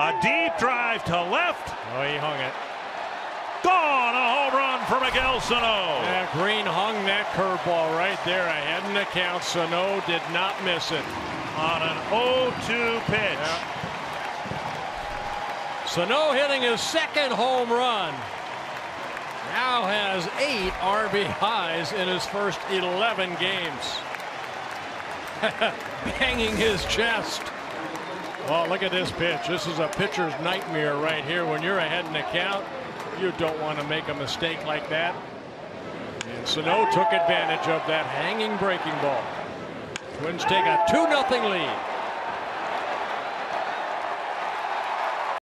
A deep drive to left. Oh, he hung it. Gone. A home run for Miguel Sano. Yeah, Green hung that curveball right there ahead in the count. Sano did not miss it. On an 0-2 pitch. Yeah. Sano hitting his second home run. Now has eight RBIs in his first 11 games. Banging his chest. Well, look at this pitch. This is a pitcher's nightmare right here. When you're ahead in the count, you don't want to make a mistake like that. And Sano took advantage of that hanging breaking ball. Twins take a 2 0 lead.